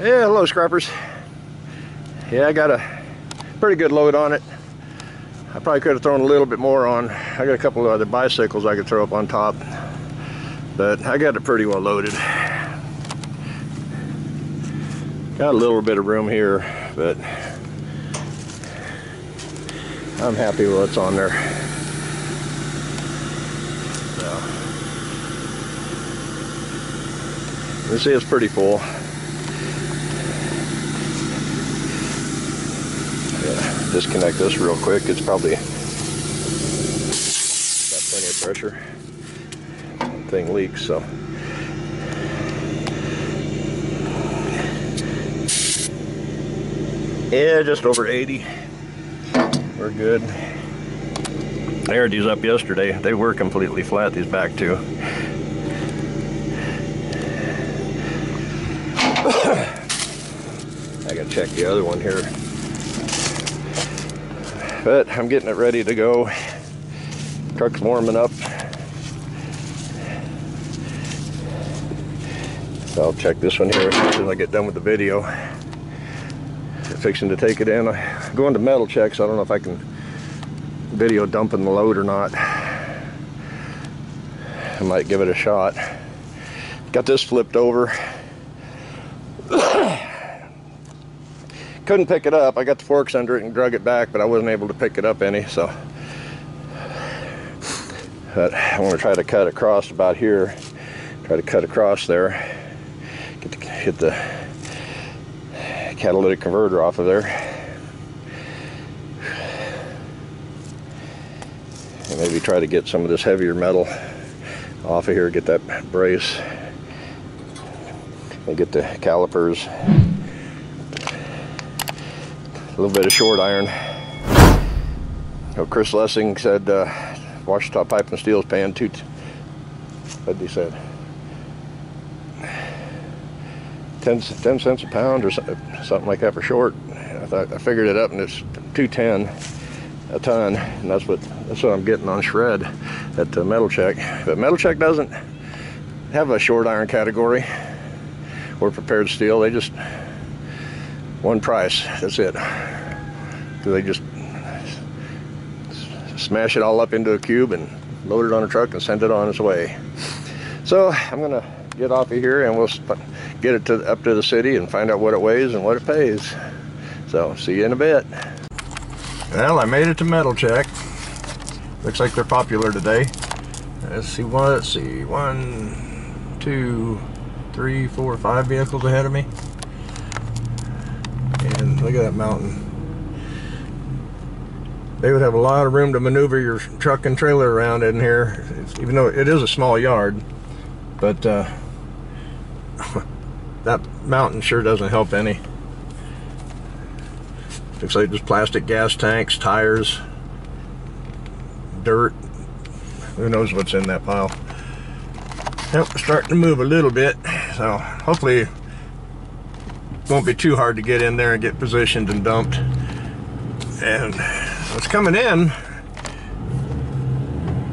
Yeah, hello scrappers. Yeah, I got a pretty good load on it. I probably could have thrown a little bit more on. I got a couple of other bicycles I could throw up on top, but I got it pretty well loaded. Got a little bit of room here, but I'm happy with what's on there. So, see it's pretty full. Disconnect this real quick. It's probably got plenty of pressure. Thing leaks, so. Yeah, just over 80. We're good. I aired these up yesterday. They were completely flat, these back two. I gotta check the other one here. But I'm getting it ready to go. Truck's warming up. So I'll check this one here as soon as I get done with the video fixing to take it in. I'm going to metal check, so I don't know if I can video dumping the load or not. I might give it a shot. Got this flipped over. Couldn't pick it up. I got the forks under it and drug it back, but I wasn't able to pick it up any, so. But I want to try to cut across about here. Try to cut across there. Get the, get the catalytic converter off of there. And maybe try to get some of this heavier metal off of here, get that brace, and get the calipers. A little bit of short iron. You know, Chris Lessing said uh, Ouachita Pipe and Steel is paying two, what did he said? 10, 10 cents a pound or something like that for short. I thought I figured it up and it's 210 a ton and that's what that's what I'm getting on shred at the metal check but metal check doesn't have a short iron category or prepared steel they just one price that's it so they just smash it all up into a cube and load it on a truck and send it on its way so I'm gonna get off of here and we'll get it to up to the city and find out what it weighs and what it pays. So see you in a bit. Well, I made it to metal check. Looks like they're popular today. Let's see what, let's see, one, two, three, four, five vehicles ahead of me. Look at that mountain. They would have a lot of room to maneuver your truck and trailer around in here, even though it is a small yard. But uh, that mountain sure doesn't help any. Looks like just plastic gas tanks, tires, dirt. Who knows what's in that pile. Yep, starting to move a little bit. So hopefully won't be too hard to get in there and get positioned and dumped. And what's coming in,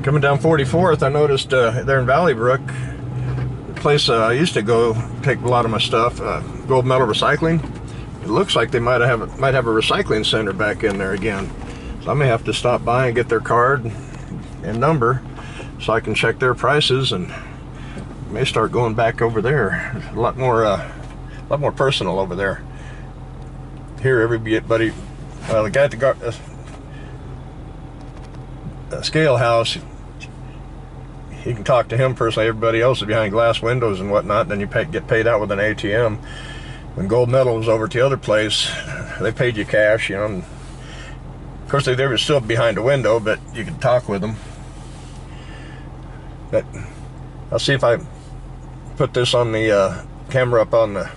coming down 44th, I noticed uh, there in Valley Brook, place uh, I used to go take a lot of my stuff, uh, Gold Metal Recycling. It looks like they might have might have a recycling center back in there again. So I may have to stop by and get their card and number so I can check their prices and may start going back over there. A lot more, uh, a lot more personal over there. Here, everybody, well, the guy at the uh, scale house, you can talk to him personally. Everybody else is behind glass windows and whatnot. Then you pay, get paid out with an ATM. When Gold medal was over at the other place, they paid you cash, you know. Of course, they, they were still behind a window, but you could talk with them. But I'll see if I put this on the uh, camera up on the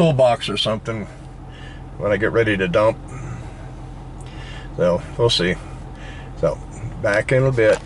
toolbox or something when I get ready to dump. So we'll see. So back in a bit.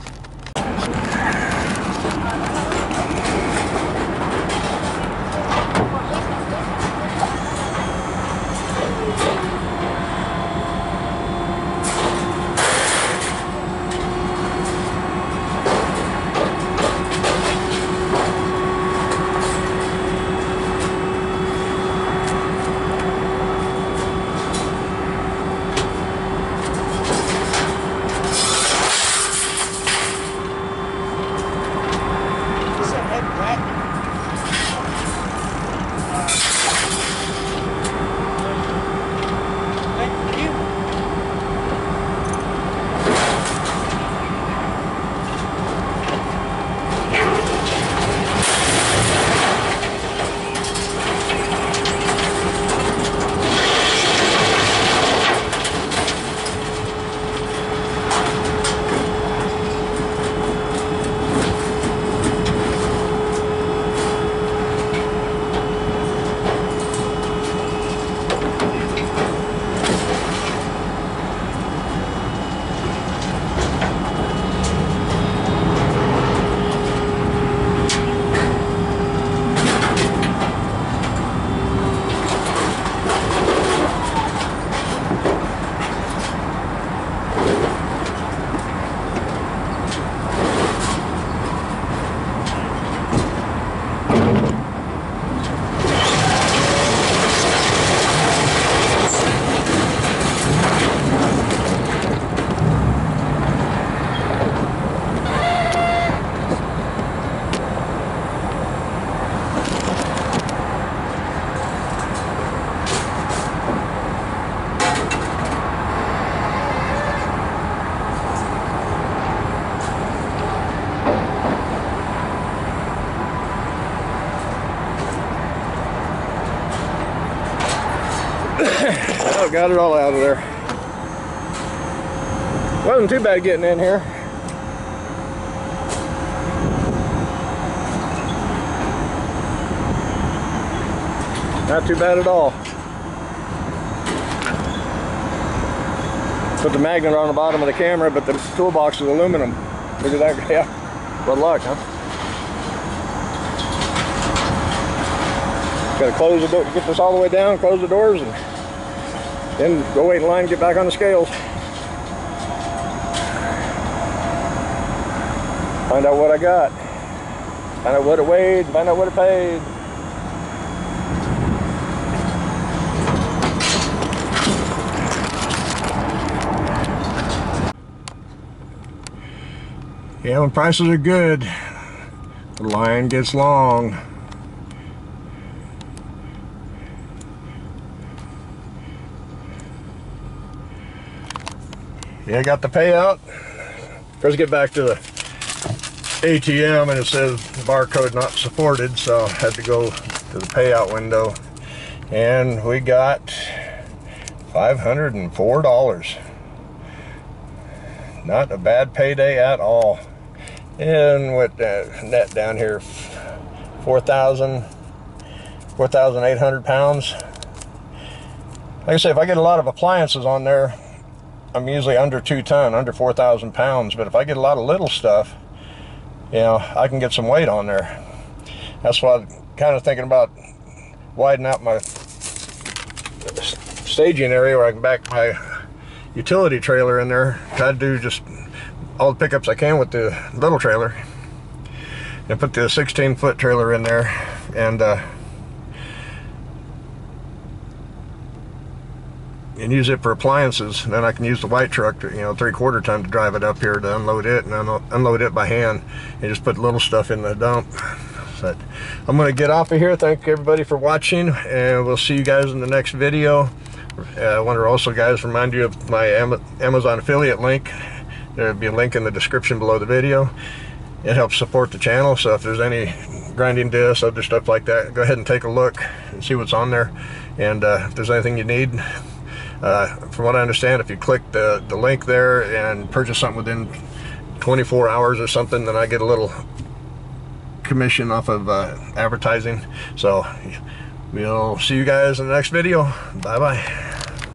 Got it all out of there. Wasn't too bad getting in here. Not too bad at all. Put the magnet on the bottom of the camera, but the toolbox is aluminum. Look at that, yeah. Good luck, huh? Gotta close the door, get this all the way down, close the doors, and then go wait in line, get back on the scales. Find out what I got. Find out what it weighed, find out what it paid. Yeah, when prices are good, the line gets long. Yeah, got the payout. Let's get back to the ATM and it says barcode not supported, so I had to go to the payout window. And we got $504. Not a bad payday at all. And with that net down here, 4,000, 4,800 pounds. Like I say, if I get a lot of appliances on there, I'm usually under two ton, under 4,000 pounds. But if I get a lot of little stuff, you know, I can get some weight on there. That's why I'm kind of thinking about widening out my staging area where I can back my utility trailer in there. Try to do just all the pickups I can with the little trailer. And put the 16 foot trailer in there and uh, and use it for appliances. And then I can use the white truck, to, you know, three quarter ton to drive it up here to unload it and un unload it by hand and just put little stuff in the dump. But I'm going to get off of here. Thank everybody for watching and we'll see you guys in the next video. Uh, I want to also guys remind you of my Amazon affiliate link. There'll be a link in the description below the video. It helps support the channel. So if there's any grinding discs, other stuff like that, go ahead and take a look and see what's on there. And uh, if there's anything you need, uh, from what I understand, if you click the, the link there and purchase something within 24 hours or something, then I get a little commission off of uh, advertising. So we'll see you guys in the next video. Bye-bye.